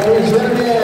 Always with me.